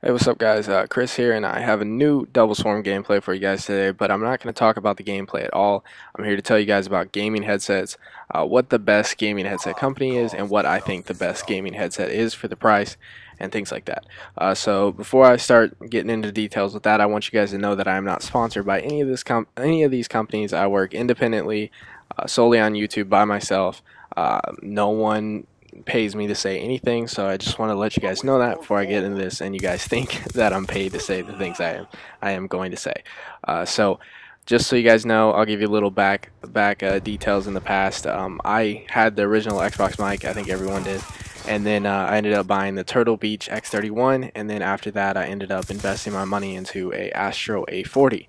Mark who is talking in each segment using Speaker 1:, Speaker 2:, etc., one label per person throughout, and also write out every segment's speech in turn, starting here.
Speaker 1: Hey, what's up guys? Uh, Chris here, and I have a new Double Swarm gameplay for you guys today, but I'm not going to talk about the gameplay at all. I'm here to tell you guys about gaming headsets, uh, what the best gaming headset company is, and what I think the best gaming headset is for the price, and things like that. Uh, so before I start getting into details with that, I want you guys to know that I am not sponsored by any of this any of these companies. I work independently, uh, solely on YouTube by myself. Uh, no one pays me to say anything, so I just want to let you guys know that before I get into this, and you guys think that I'm paid to say the things I am I am going to say. Uh, so, just so you guys know, I'll give you a little back back uh, details in the past. Um, I had the original Xbox mic, I think everyone did, and then uh, I ended up buying the Turtle Beach X31, and then after that, I ended up investing my money into a Astro A40.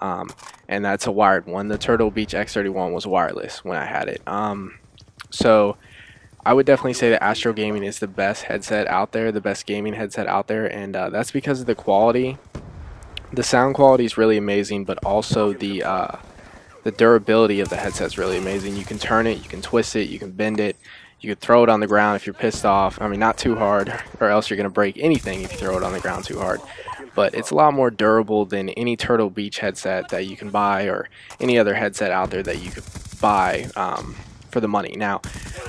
Speaker 1: Um, and that's a wired one. The Turtle Beach X31 was wireless when I had it. Um, so I would definitely say that Astro Gaming is the best headset out there, the best gaming headset out there, and uh, that's because of the quality. The sound quality is really amazing, but also the uh, the durability of the headset is really amazing. You can turn it, you can twist it, you can bend it, you can throw it on the ground if you're pissed off. I mean, not too hard, or else you're going to break anything if you throw it on the ground too hard. But it's a lot more durable than any Turtle Beach headset that you can buy, or any other headset out there that you could buy. Um, for the money. Now,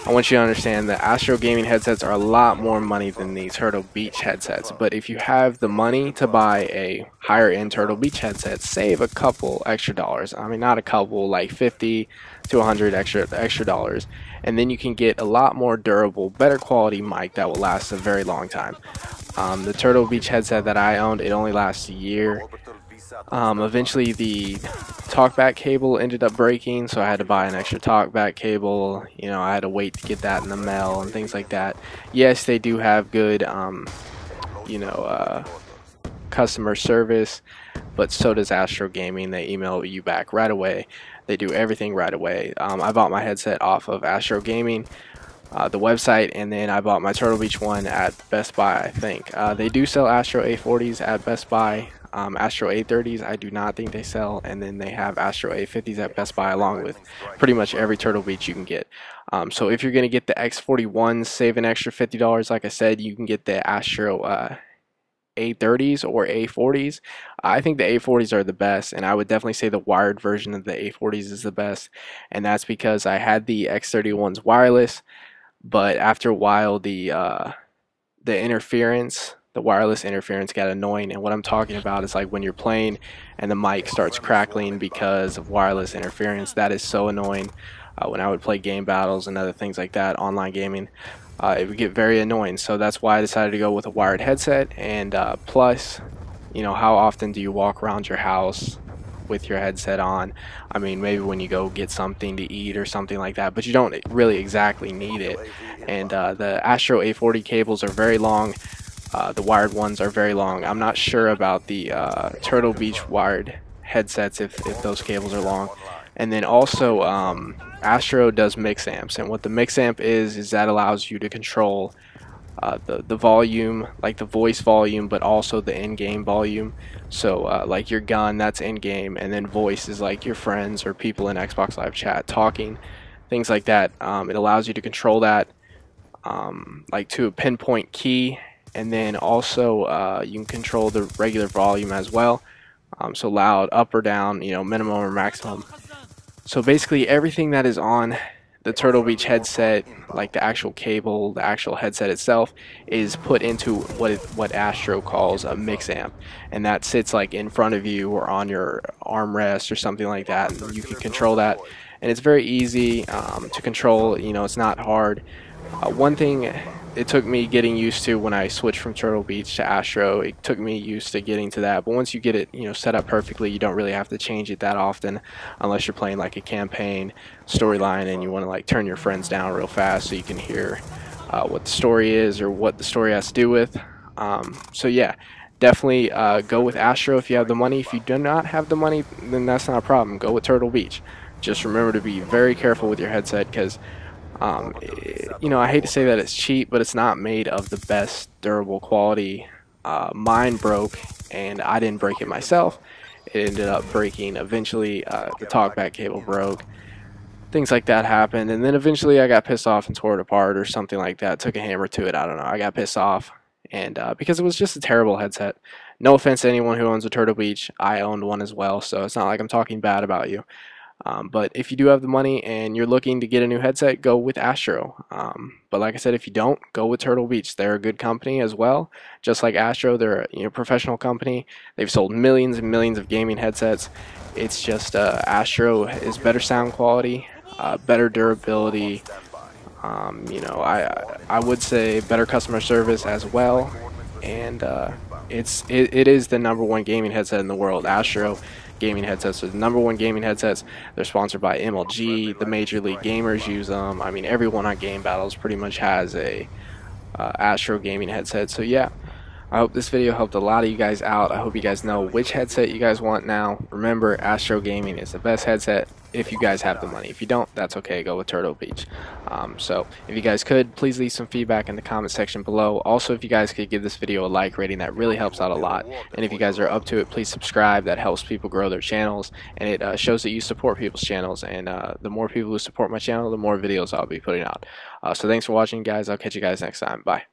Speaker 1: I want you to understand that Astro gaming headsets are a lot more money than these Turtle Beach headsets. But if you have the money to buy a higher end Turtle Beach headset, save a couple extra dollars. I mean, not a couple, like 50 to 100 extra extra dollars, and then you can get a lot more durable, better quality mic that will last a very long time. Um, the Turtle Beach headset that I owned, it only lasts a year. Um, eventually, the talkback cable ended up breaking, so I had to buy an extra talkback cable. You know, I had to wait to get that in the mail and things like that. Yes, they do have good, um, you know, uh, customer service, but so does Astro Gaming. They email you back right away. They do everything right away. Um, I bought my headset off of Astro Gaming. Uh, the website, and then I bought my Turtle Beach one at Best Buy, I think. Uh, they do sell Astro A40s at Best Buy. Um, Astro A30s I do not think they sell and then they have Astro A50s at Best Buy along with pretty much every Turtle Beach you can get. Um, so if you're gonna get the X41, save an extra $50 like I said you can get the Astro uh, A30s or A40s I think the A40s are the best and I would definitely say the wired version of the A40s is the best and that's because I had the X31s wireless but after a while the uh, the interference the wireless interference got annoying and what I'm talking about is like when you're playing and the mic starts crackling because of wireless interference that is so annoying. Uh, when I would play game battles and other things like that online gaming uh, it would get very annoying. So that's why I decided to go with a wired headset and uh, plus you know how often do you walk around your house with your headset on I mean maybe when you go get something to eat or something like that but you don't really exactly need it and uh, the Astro A40 cables are very long uh, the wired ones are very long. I'm not sure about the uh, Turtle Beach wired headsets if, if those cables are long. And then also um, Astro does mix amps and what the mix amp is is that allows you to control uh, the, the volume, like the voice volume, but also the in-game volume. So uh, like your gun, that's in-game, and then voice is like your friends or people in Xbox Live chat talking, things like that. Um, it allows you to control that um, like to a pinpoint key and then also uh, you can control the regular volume as well um, so loud up or down you know minimum or maximum so basically everything that is on the Turtle Beach headset like the actual cable the actual headset itself is put into what it, what Astro calls a mix amp. And that sits like in front of you or on your armrest or something like that and you can control that. And it's very easy um, to control you know it's not hard uh, one thing it took me getting used to when I switched from Turtle Beach to Astro. It took me used to getting to that. But once you get it, you know, set up perfectly, you don't really have to change it that often, unless you're playing like a campaign storyline and you want to like turn your friends down real fast so you can hear uh, what the story is or what the story has to do with. Um, so yeah, definitely uh, go with Astro if you have the money. If you do not have the money, then that's not a problem. Go with Turtle Beach. Just remember to be very careful with your headset because um, you know, I hate to say that it's cheap, but it's not made of the best durable quality. Uh, mine broke, and I didn't break it myself. It ended up breaking. Eventually, uh, the talkback cable broke. Things like that happened, and then eventually I got pissed off and tore it apart or something like that. Took a hammer to it. I don't know. I got pissed off, and uh, because it was just a terrible headset. No offense to anyone who owns a Turtle Beach, I owned one as well, so it's not like I'm talking bad about you. Um, but if you do have the money and you're looking to get a new headset, go with Astro. Um, but like I said, if you don't, go with Turtle Beach. They're a good company as well. Just like Astro, they're a you know, professional company. They've sold millions and millions of gaming headsets. It's just uh, Astro is better sound quality, uh, better durability. Um, you know, I I would say better customer service as well, and uh, it's it, it is the number one gaming headset in the world. Astro gaming headsets are the number one gaming headsets. They're sponsored by MLG. The Major League Gamers use them. I mean, everyone on Game Battles pretty much has a uh, Astro gaming headset. So yeah, I hope this video helped a lot of you guys out. I hope you guys know which headset you guys want now. Remember, Astro Gaming is the best headset if you guys have the money. If you don't, that's okay. Go with Turtle Beach. Um, so if you guys could, please leave some feedback in the comment section below. Also, if you guys could give this video a like rating, that really helps out a lot. And if you guys are up to it, please subscribe. That helps people grow their channels, and it uh, shows that you support people's channels. And uh, the more people who support my channel, the more videos I'll be putting out. Uh, so thanks for watching, guys. I'll catch you guys next time. Bye.